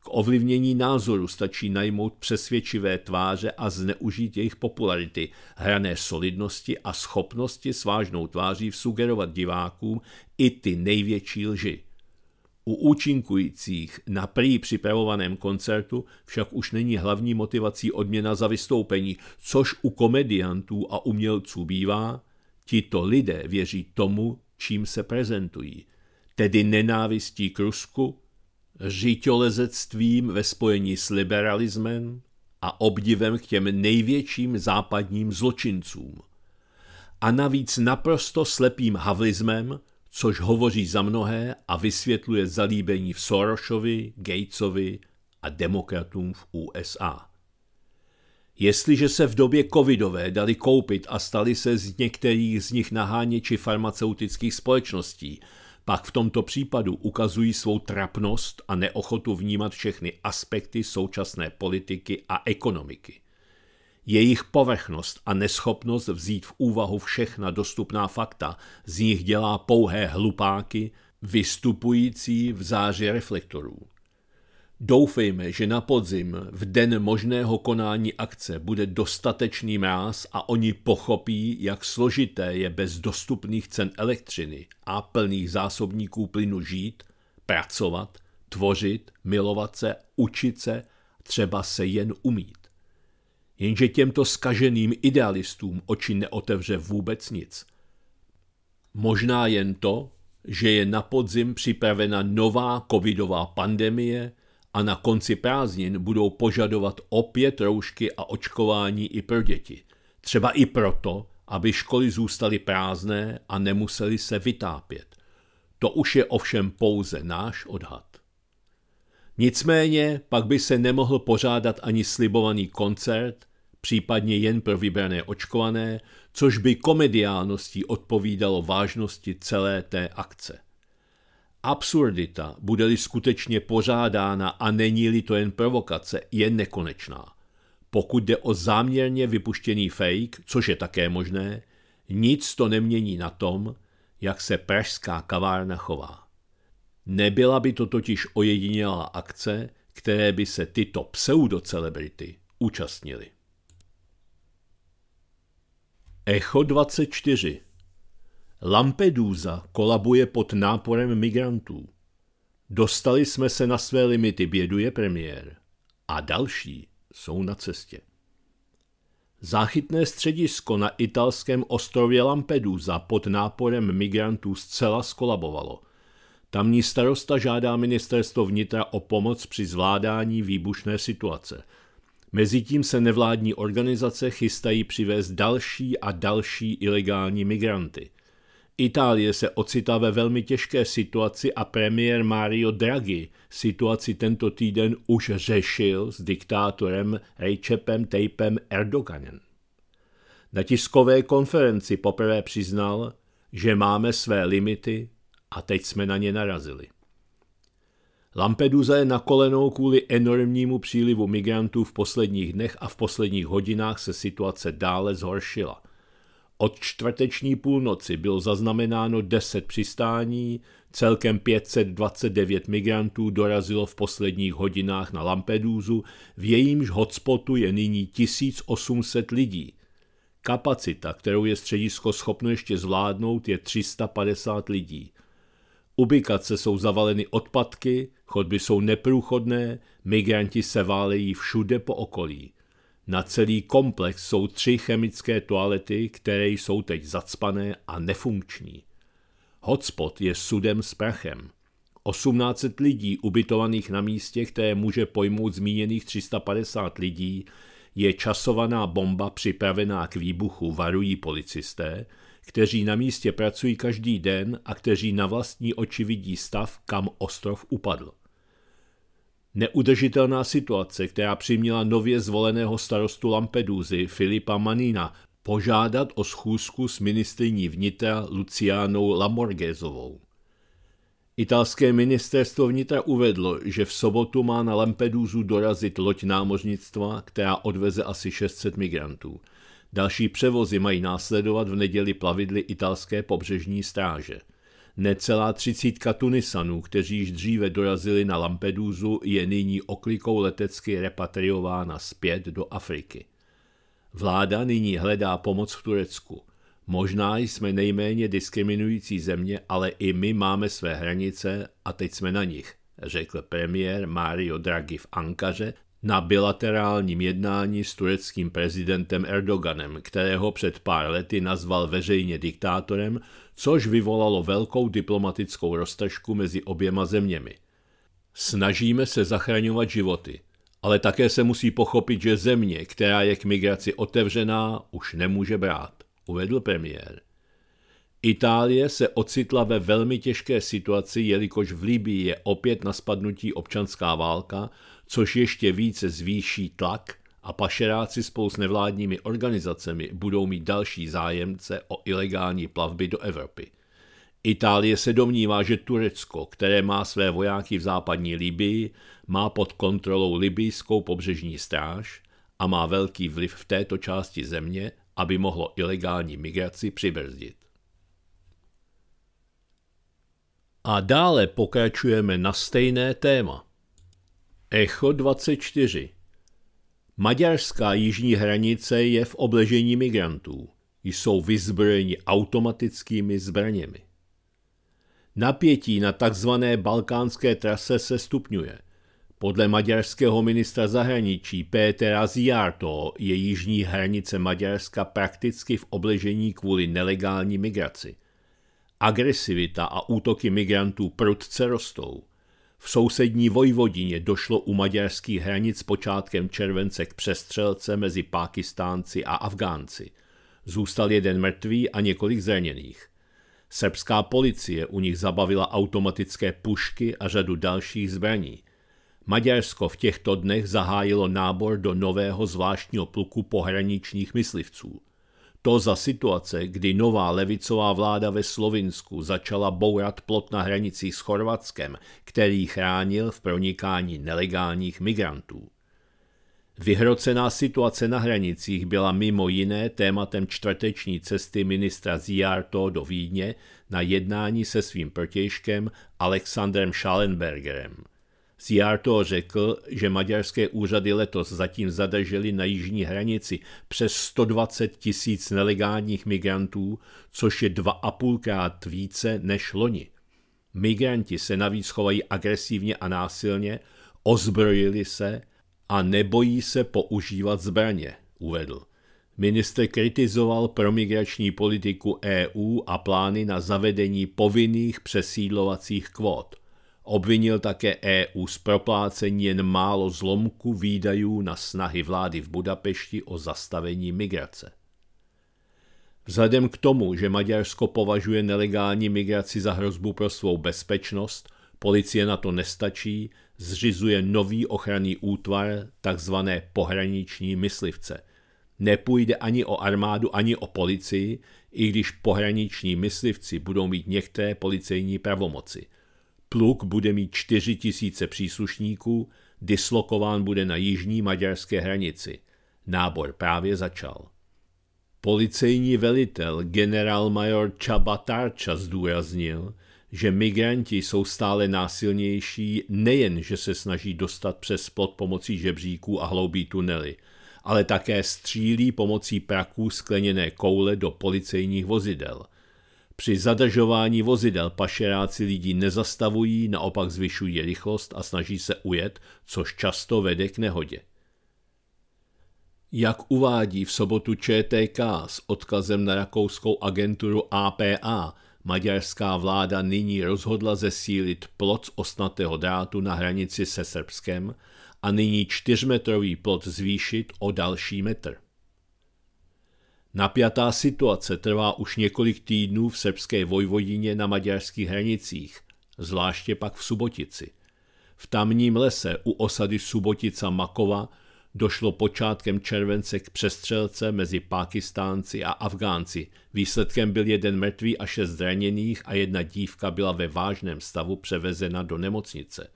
K ovlivnění názoru stačí najmout přesvědčivé tváře a zneužít jejich popularity, hrané solidnosti a schopnosti s vážnou tváří vsugerovat divákům i ty největší lži. U účinkujících na prý připravovaném koncertu však už není hlavní motivací odměna za vystoupení, což u komediantů a umělců bývá, tito lidé věří tomu, čím se prezentují, tedy nenávistí k Rusku, žítolezectvím ve spojení s liberalismem a obdivem k těm největším západním zločincům. A navíc naprosto slepým havlismem, což hovoří za mnohé a vysvětluje zalíbení v Sorosovi, Gatesovi a demokratům v USA. Jestliže se v době covidové dali koupit a stali se z některých z nich naháněči farmaceutických společností, pak v tomto případu ukazují svou trapnost a neochotu vnímat všechny aspekty současné politiky a ekonomiky. Jejich povrchnost a neschopnost vzít v úvahu všechna dostupná fakta z nich dělá pouhé hlupáky, vystupující v záři reflektorů. Doufejme, že na podzim v den možného konání akce bude dostatečný mráz a oni pochopí, jak složité je bez dostupných cen elektřiny a plných zásobníků plynu žít, pracovat, tvořit, milovat se, učit se, třeba se jen umít. Jenže těmto skaženým idealistům oči neotevře vůbec nic. Možná jen to, že je na podzim připravena nová covidová pandemie, a na konci prázdnin budou požadovat opět roušky a očkování i pro děti. Třeba i proto, aby školy zůstaly prázdné a nemuseli se vytápět. To už je ovšem pouze náš odhad. Nicméně pak by se nemohl pořádat ani slibovaný koncert, případně jen pro vybrané očkované, což by komediálností odpovídalo vážnosti celé té akce. Absurdita, bude-li skutečně pořádána a není-li to jen provokace, je nekonečná. Pokud jde o záměrně vypuštěný fake, což je také možné, nic to nemění na tom, jak se pražská kavárna chová. Nebyla by to totiž ojedinělá akce, které by se tyto pseudocelebrity účastnili. Echo 24 Lampedusa kolabuje pod náporem migrantů. Dostali jsme se na své limity, běduje premiér. A další jsou na cestě. Záchytné středisko na italském ostrově Lampedusa pod náporem migrantů zcela skolabovalo. Tamní starosta žádá ministerstvo vnitra o pomoc při zvládání výbušné situace. Mezitím se nevládní organizace chystají přivést další a další ilegální migranty – Itálie se ocitá ve velmi těžké situaci a premiér Mario Draghi situaci tento týden už řešil s diktátorem Recepem Tayyipem Erdoganem. Na tiskové konferenci poprvé přiznal, že máme své limity a teď jsme na ně narazili. Lampedusa je na kolenou kvůli enormnímu přílivu migrantů v posledních dnech a v posledních hodinách se situace dále zhoršila – od čtvrteční půlnoci bylo zaznamenáno 10 přistání, celkem 529 migrantů dorazilo v posledních hodinách na Lampedusu, v jejímž hotspotu je nyní 1800 lidí. Kapacita, kterou je středisko schopno ještě zvládnout, je 350 lidí. Ubikace jsou zavaleny odpadky, chodby jsou neprůchodné, migranti se válejí všude po okolí. Na celý komplex jsou tři chemické toalety, které jsou teď zacpané a nefunkční. Hotspot je sudem s prachem. 1800 lidí ubytovaných na místě, které může pojmout zmíněných 350 lidí, je časovaná bomba připravená k výbuchu, varují policisté, kteří na místě pracují každý den a kteří na vlastní oči vidí stav, kam ostrov upadl. Neudržitelná situace, která přiměla nově zvoleného starostu Lampedusy Filipa Manina požádat o schůzku s ministriní vnitra Luciánou Lamorgezovou. Italské ministerstvo vnitra uvedlo, že v sobotu má na Lampedusu dorazit loď námořnictva, která odveze asi 600 migrantů. Další převozy mají následovat v neděli plavidly italské pobřežní stráže. Necelá třicítka Tunisanů, kteří již dříve dorazili na Lampedusu, je nyní oklikou letecky repatriována zpět do Afriky. Vláda nyní hledá pomoc v Turecku. Možná jsme nejméně diskriminující země, ale i my máme své hranice a teď jsme na nich, řekl premiér Mario Draghi v Ankaře na bilaterálním jednání s tureckým prezidentem Erdoganem, kterého před pár lety nazval veřejně diktátorem, což vyvolalo velkou diplomatickou roztržku mezi oběma zeměmi. Snažíme se zachraňovat životy, ale také se musí pochopit, že země, která je k migraci otevřená, už nemůže brát, uvedl premiér. Itálie se ocitla ve velmi těžké situaci, jelikož v Libii je opět na spadnutí občanská válka, což ještě více zvýší tlak a pašeráci spolu s nevládními organizacemi budou mít další zájemce o ilegální plavby do Evropy. Itálie se domnívá, že Turecko, které má své vojáky v západní Libii, má pod kontrolou libijskou pobřežní stráž a má velký vliv v této části země, aby mohlo ilegální migraci přibrzdit. A dále pokračujeme na stejné téma. Echo 24 Maďarská jižní hranice je v obležení migrantů. Jsou vyzbrojeni automatickými zbraněmi. Napětí na tzv. balkánské trase se stupňuje. Podle maďarského ministra zahraničí Pétera Ziarto je jižní hranice Maďarska prakticky v obležení kvůli nelegální migraci. Agresivita a útoky migrantů prudce rostou. V sousední Vojvodině došlo u maďarských hranic počátkem července k přestřelce mezi Pákistánci a Afgánci. Zůstal jeden mrtvý a několik zraněných. Srbská policie u nich zabavila automatické pušky a řadu dalších zbraní. Maďarsko v těchto dnech zahájilo nábor do nového zvláštního pluku pohraničních myslivců. To za situace, kdy nová levicová vláda ve Slovinsku začala bourat plot na hranicích s Chorvatskem, který chránil v pronikání nelegálních migrantů. Vyhrocená situace na hranicích byla mimo jiné tématem čtvrteční cesty ministra Ziarto do Vídně na jednání se svým protějškem Alexandrem Schallenbergerem – Siarto řekl, že maďarské úřady letos zatím zadrželi na jižní hranici přes 120 tisíc nelegálních migrantů, což je dva a půlkrát více než loni. Migranti se navíc chovají agresivně a násilně, ozbrojili se a nebojí se používat zbraně, uvedl. Minister kritizoval promigrační politiku EU a plány na zavedení povinných přesídlovacích kvót. Obvinil také EU z proplácení jen málo zlomku výdajů na snahy vlády v Budapešti o zastavení migrace. Vzhledem k tomu, že Maďarsko považuje nelegální migraci za hrozbu pro svou bezpečnost, policie na to nestačí, zřizuje nový ochranný útvar, takzvané pohraniční myslivce. Nepůjde ani o armádu, ani o policii, i když pohraniční myslivci budou mít některé policejní pravomoci – Pluk bude mít 4 tisíce příslušníků, dislokován bude na jižní maďarské hranici. Nábor právě začal. Policejní velitel generálmajor Čaba Tarča zdůraznil, že migranti jsou stále násilnější nejen, že se snaží dostat přes plot pomocí žebříků a hloubí tunely, ale také střílí pomocí praků skleněné koule do policejních vozidel – při zadržování vozidel pašeráci lidí nezastavují, naopak zvyšují rychlost a snaží se ujet, což často vede k nehodě. Jak uvádí v sobotu ČTK s odkazem na rakouskou agenturu APA, maďarská vláda nyní rozhodla zesílit plot osnatého drátu na hranici se Srbskem a nyní čtyřmetrový plot zvýšit o další metr. Napjatá situace trvá už několik týdnů v srbské Vojvodině na maďarských hranicích, zvláště pak v Subotici. V tamním lese u osady Subotica Makova došlo počátkem července k přestřelce mezi Pákistánci a Afgánci. Výsledkem byl jeden mrtvý a šest zraněných a jedna dívka byla ve vážném stavu převezena do nemocnice.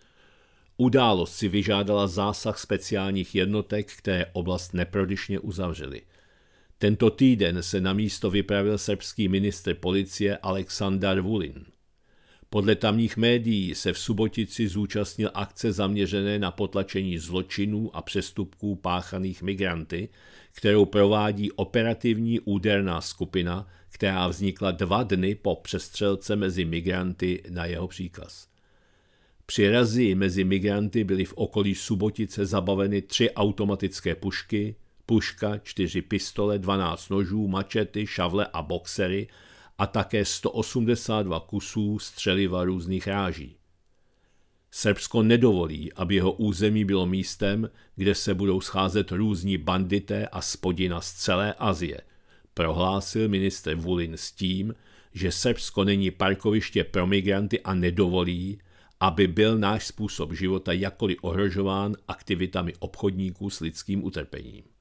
Událost si vyžádala zásah speciálních jednotek, které oblast neprodyšně uzavřely. Tento týden se na místo vypravil srbský ministr policie Aleksandar Vulin. Podle tamních médií se v Subotici zúčastnil akce zaměřené na potlačení zločinů a přestupků páchaných migranty, kterou provádí operativní úderná skupina, která vznikla dva dny po přestřelce mezi migranty na jeho příkaz. Při razii mezi migranty byly v okolí Subotice zabaveny tři automatické pušky, puška, čtyři pistole, 12 nožů, mačety, šavle a boxery a také 182 kusů střeliva různých ráží. Srbsko nedovolí, aby jeho území bylo místem, kde se budou scházet různí bandité a spodina z celé Azie, prohlásil minister Vulin s tím, že Srbsko není parkoviště pro migranty a nedovolí, aby byl náš způsob života jakkoliv ohrožován aktivitami obchodníků s lidským utrpením.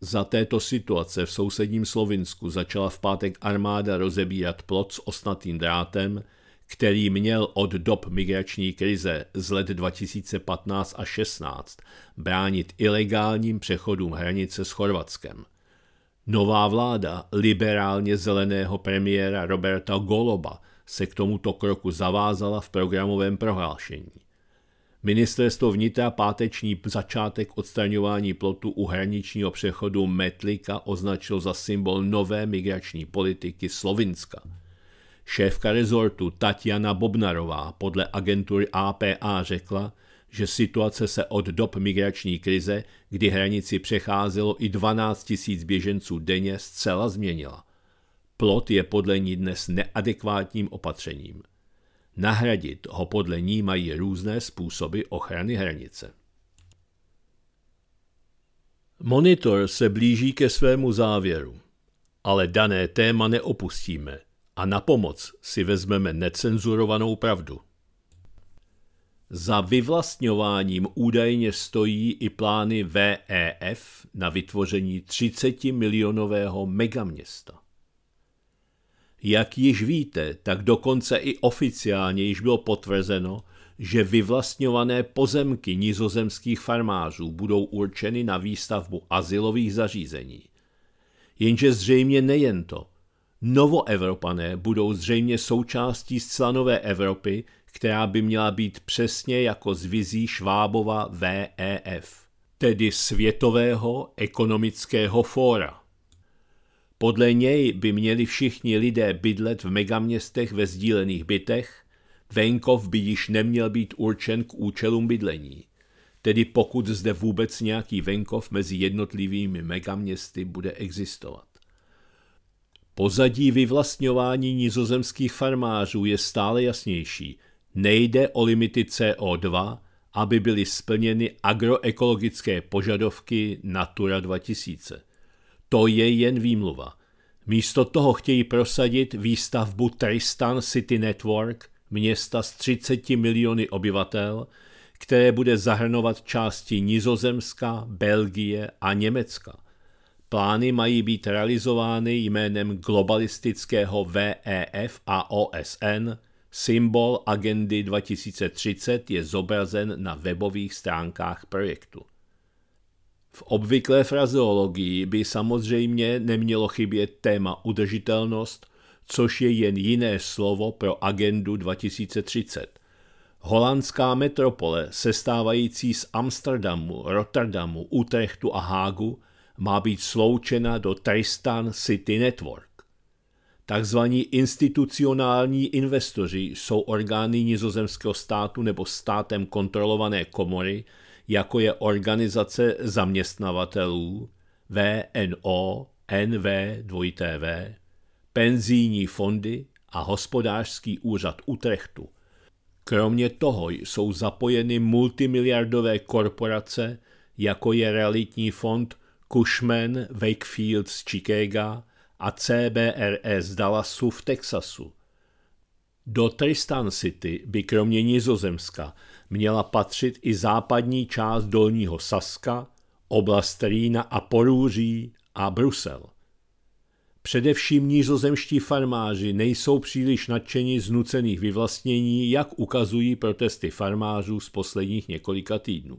Za této situace v sousedním Slovinsku začala v pátek armáda rozebírat plot s osnatým drátem, který měl od dob migrační krize z let 2015 a 16 bránit ilegálním přechodům hranice s Chorvatskem. Nová vláda liberálně zeleného premiéra Roberta Goloba se k tomuto kroku zavázala v programovém prohlášení. Ministerstvo vnitra páteční začátek odstraňování plotu u hraničního přechodu Metlika označilo za symbol nové migrační politiky Slovinska. Šéfka rezortu Tatiana Bobnarová podle agentury APA řekla, že situace se od dob migrační krize, kdy hranici přecházelo i 12 000 běženců denně, zcela změnila. Plot je podle ní dnes neadekvátním opatřením. Nahradit ho podle ní mají různé způsoby ochrany hranice. Monitor se blíží ke svému závěru, ale dané téma neopustíme a na pomoc si vezmeme necenzurovanou pravdu. Za vyvlastňováním údajně stojí i plány VEF na vytvoření 30 milionového megaměsta. Jak již víte, tak dokonce i oficiálně již bylo potvrzeno, že vyvlastňované pozemky nizozemských farmářů budou určeny na výstavbu asilových zařízení. Jenže zřejmě nejen to. Novoevropané budou zřejmě součástí zcela nové Evropy, která by měla být přesně jako z vizí Švábova VEF, tedy Světového ekonomického fóra. Podle něj by měli všichni lidé bydlet v megaměstech ve sdílených bytech, venkov by již neměl být určen k účelům bydlení, tedy pokud zde vůbec nějaký venkov mezi jednotlivými megaměsty bude existovat. Pozadí vyvlastňování nizozemských farmářů je stále jasnější. Nejde o limity CO2, aby byly splněny agroekologické požadavky Natura 2000. To je jen výmluva. Místo toho chtějí prosadit výstavbu Tristan City Network, města s 30 miliony obyvatel, které bude zahrnovat části Nizozemska, Belgie a Německa. Plány mají být realizovány jménem globalistického VEF a OSN. Symbol agendy 2030 je zobrazen na webových stránkách projektu. V obvyklé frazeologii by samozřejmě nemělo chybět téma udržitelnost, což je jen jiné slovo pro agendu 2030. Holandská metropole, sestávající z Amsterdamu, Rotterdamu, Utrechtu a Hágu, má být sloučena do Tristan City Network. Takzvaní institucionální investoři jsou orgány nizozemského státu nebo státem kontrolované komory, jako je organizace zaměstnavatelů VNO, NV, 2TV, penzijní fondy a hospodářský úřad Utrechtu. Kromě toho jsou zapojeny multimiliardové korporace, jako je realitní fond Cushman Wakefield z Chicago a CBRS Dallasu v Texasu. Do Tristan City by kromě Nizozemska měla patřit i západní část Dolního Saska, oblast Rýna a Porůří a Brusel. Především nízozemští farmáři nejsou příliš nadšeni z nucených vyvlastnění, jak ukazují protesty farmářů z posledních několika týdnů.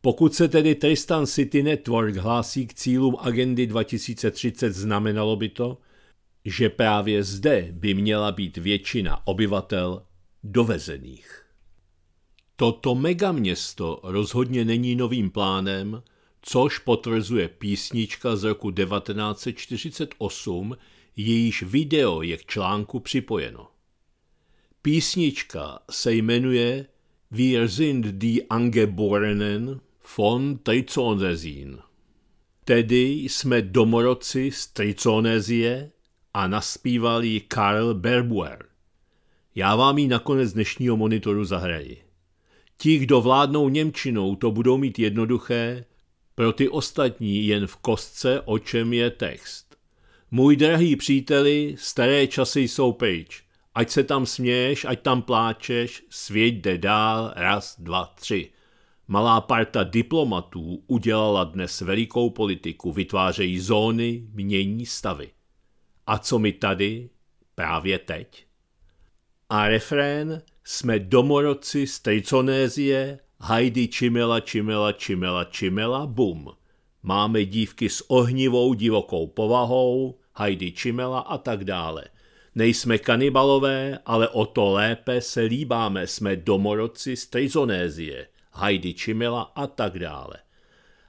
Pokud se tedy Tristan City Network hlásí k cílům agendy 2030, znamenalo by to, že právě zde by měla být většina obyvatel dovezených. Toto megaměsto rozhodně není novým plánem, což potvrzuje písnička z roku 1948, jejíž video je k článku připojeno. Písnička se jmenuje Wir sind die Angeborenen von Trizonesin. Tedy jsme domorodci z Triconezie a naspíval ji Karl Berbuer. Já vám ji nakonec dnešního monitoru zahraji. Ti, kdo vládnou Němčinou, to budou mít jednoduché, pro ty ostatní jen v kostce, o čem je text. Můj drahý příteli, staré časy jsou pryč. Ať se tam směješ, ať tam pláčeš, svět jde dál, raz, dva, tři. Malá parta diplomatů udělala dnes velikou politiku, vytvářejí zóny, mění stavy. A co my tady? Právě teď. A refrén jsme domorodci z Triconézie, hajdy čimela, čimela, čimela, čimela, bum. Máme dívky s ohnivou divokou povahou, hajdy čimela a tak dále. Nejsme kanibalové, ale o to lépe se líbáme, jsme domorodci z Trizonézie, hajdy čimela a tak dále.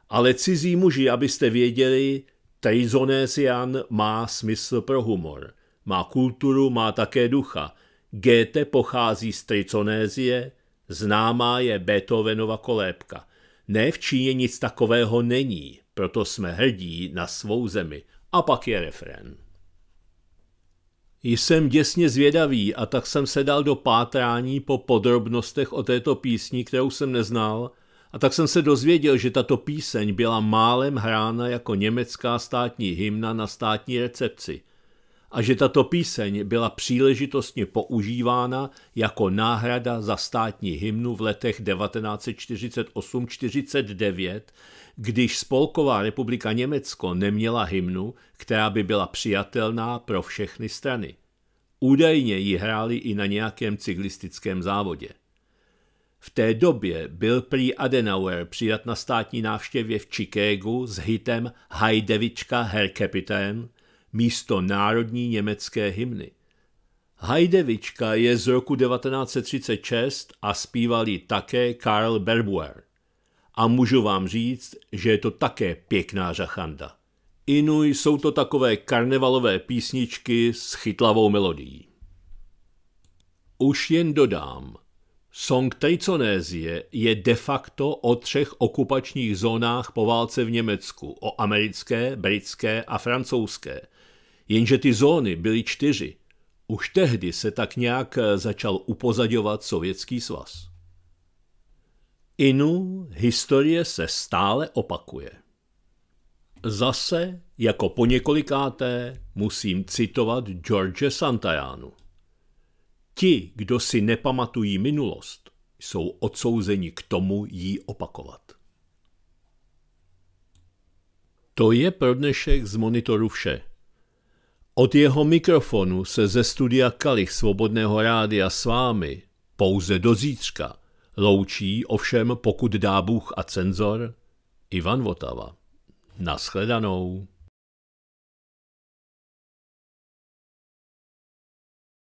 Ale cizí muži, abyste věděli, Trizonésian má smysl pro humor. Má kulturu, má také ducha. Goethe pochází z Triconézie, známá je Beethovenova kolébka. Ne v Číně nic takového není, proto jsme hrdí na svou zemi. A pak je refrén. Jsem děsně zvědavý a tak jsem se dal do pátrání po podrobnostech o této písni, kterou jsem neznal, a tak jsem se dozvěděl, že tato píseň byla málem hrána jako německá státní hymna na státní recepci a že tato píseň byla příležitostně používána jako náhrada za státní hymnu v letech 1948-49, když Spolková republika Německo neměla hymnu, která by byla přijatelná pro všechny strany. Údajně ji hráli i na nějakém cyklistickém závodě. V té době byl prý Adenauer přijat na státní návštěvě v Chicagu s hitem Hajdevička Herr Kapitän místo národní německé hymny. Hajdevička je z roku 1936 a zpíval ji také Karl Berbuer. A můžu vám říct, že je to také pěkná žachanda. Inu jsou to takové karnevalové písničky s chytlavou melodií. Už jen dodám, Song Triconézie je de facto o třech okupačních zónách po válce v Německu, o americké, britské a francouzské. Jenže ty zóny byly čtyři. Už tehdy se tak nějak začal upozadovat Sovětský svaz. Inu historie se stále opakuje. Zase, jako po několikáté, musím citovat George Santajánu. Ti, kdo si nepamatují minulost, jsou odsouzeni k tomu jí opakovat. To je pro dnešek z monitoru vše. Od jeho mikrofonu se ze studia Kalich Svobodného rádia s vámi pouze do zítřka loučí ovšem pokud dá Bůh a cenzor Ivan Votava. Naschledanou.